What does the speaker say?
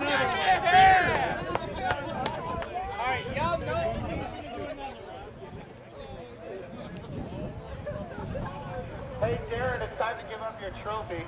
Hey, Darren, it's time to give up your trophy.